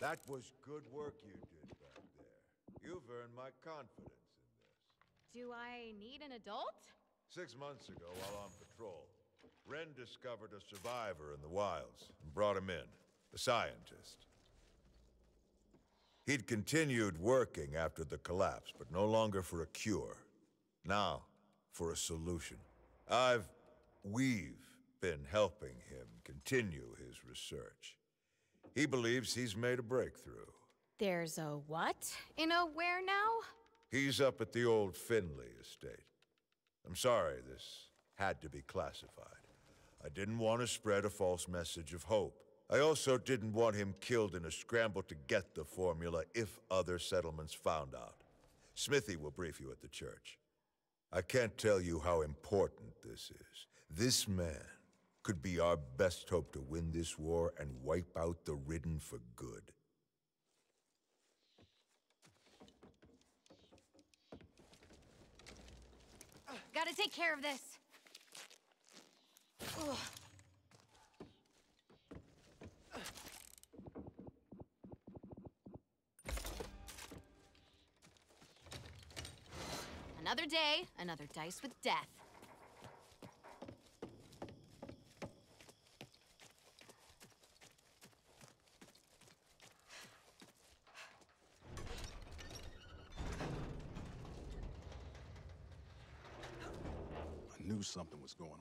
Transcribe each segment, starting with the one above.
That was good work you did back there. You've earned my confidence in this. Do I need an adult? Six months ago, while on patrol, Ren discovered a survivor in the wilds and brought him in, a scientist. He'd continued working after the collapse, but no longer for a cure. Now, for a solution. I've... we've been helping him continue his research. He believes he's made a breakthrough. There's a what? In a where now? He's up at the old Finley estate. I'm sorry, this had to be classified. I didn't want to spread a false message of hope. I also didn't want him killed in a scramble to get the formula if other settlements found out. Smithy will brief you at the church. I can't tell you how important this is. This man could be our best hope to win this war and wipe out the Ridden for good. Gotta take care of this. Ugh. Another day, another dice with death. Knew something was going on.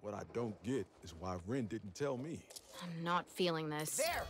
What I don't get is why Ren didn't tell me. I'm not feeling this. There!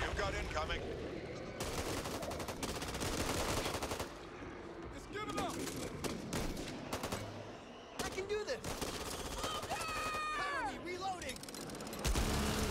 You've got incoming. Just give it up! I can do this! Cover me, reloading!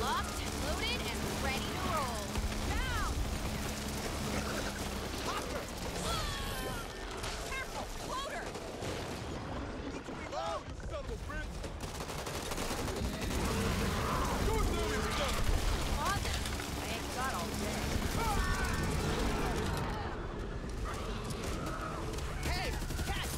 Locked, loaded, and ready to roll. Now! Hopper! Careful! Loader! Need to reload! Son of a bitch! Do it to me, son! Father, I ain't got all day. Hey! Catch!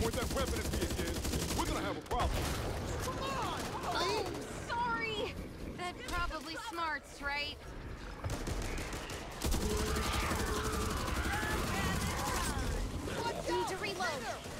Point that weapon at me again. We're gonna have a problem. Come on! Oh, sorry! That probably smarts, right? Need to reload.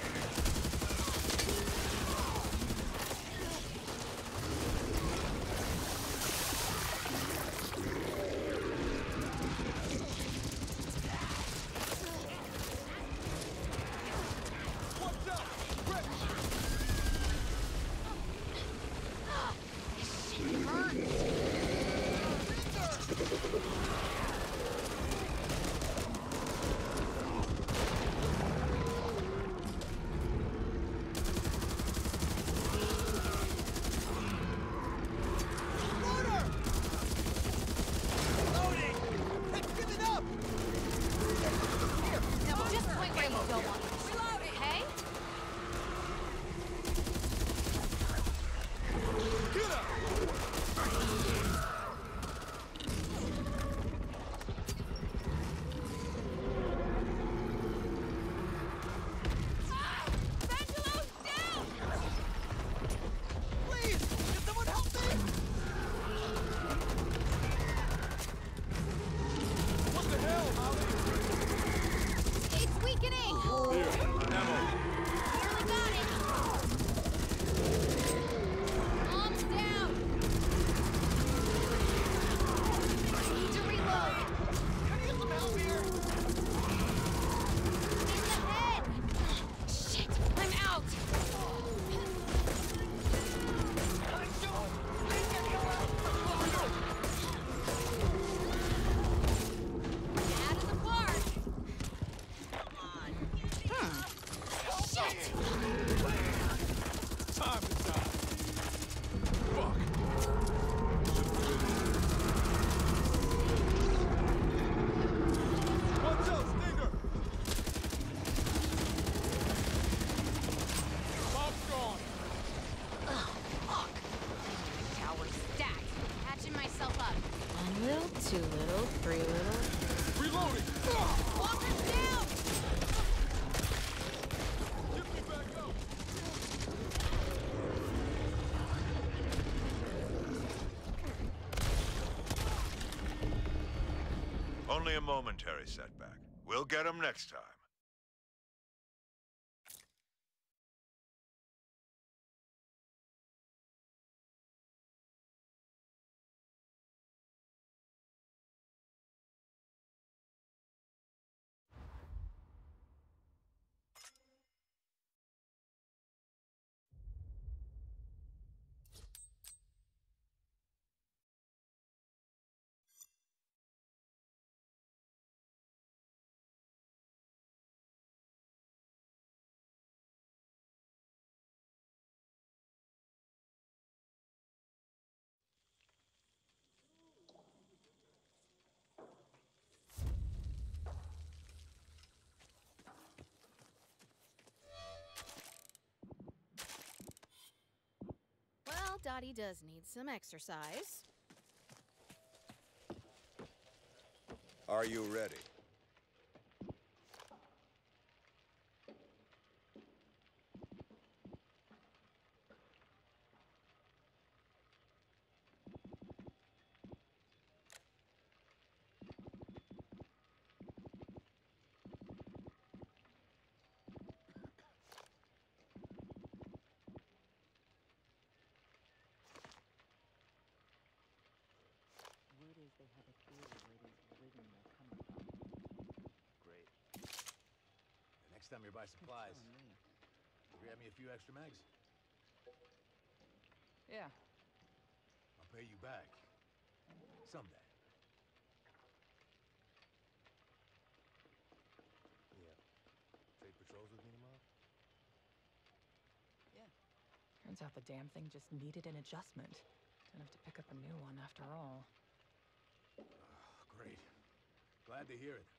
Only a momentary setback. We'll get them next time. Dottie does need some exercise. Are you ready? Word is they have a theory where these Ridden are coming from. Great. The next time you buy supplies, Telling me. grab me a few extra mags. Yeah. I'll pay you back. Someday. Yeah. Trade patrols with me tomorrow? Yeah. Turns out the damn thing just needed an adjustment. Don't have to pick up a new one after all. Great. Glad to hear it.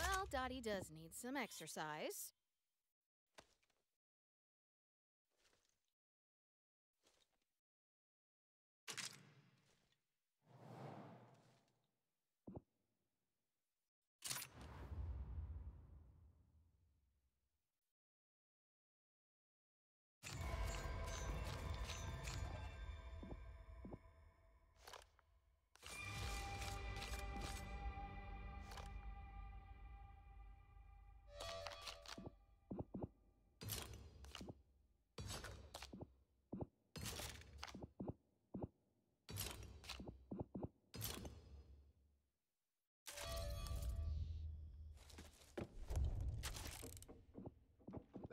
Well, Dottie does need some exercise.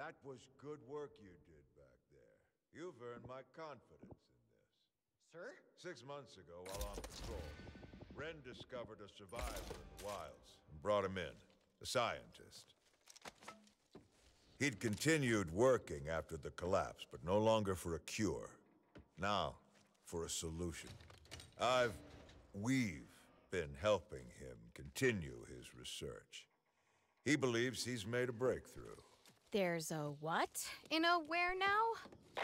That was good work you did back there. You've earned my confidence in this. Sir? Six months ago, while on patrol, Ren discovered a survivor in the wilds and brought him in, a scientist. He'd continued working after the collapse, but no longer for a cure. Now, for a solution. I've... We've been helping him continue his research. He believes he's made a breakthrough. There's a what? In a where now?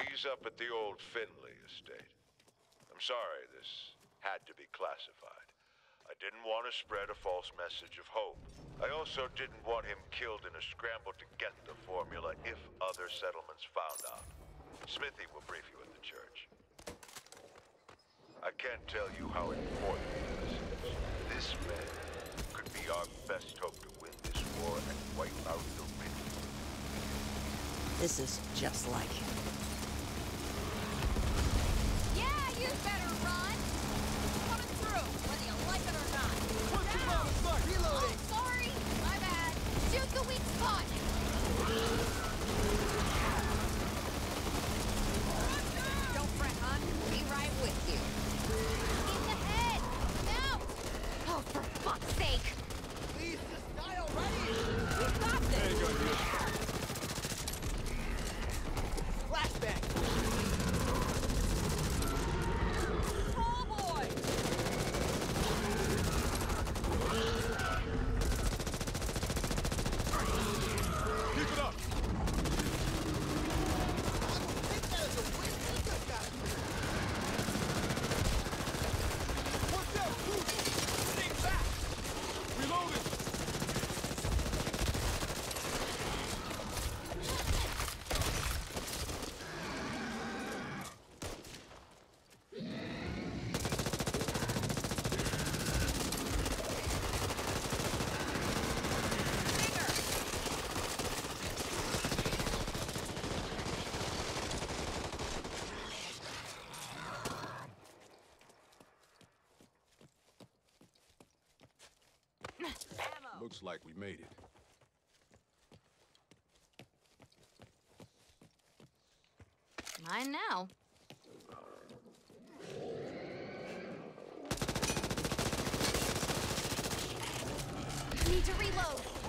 He's up at the old Finley estate. I'm sorry, this had to be classified. I didn't want to spread a false message of hope. I also didn't want him killed in a scramble to get the formula if other settlements found out. Smithy will brief you at the church. I can't tell you how important this is. This man could be our best hope to win this war and wipe out the. This is just like him. Yeah, you better run! Coming through, whether you like it or not. One too long, start Oh, sorry! My bad. Shoot the weak spot! Don't fret, hon. Be right with you. In the head! Now! Oh, for fuck's sake! Please, just die already. We got this. Flashbang. Oh boy. Keep it up! Take that as a win. Look at that. Watch out, Luke. Stay back. Reloading! Like we made it. Mine now. Need to reload.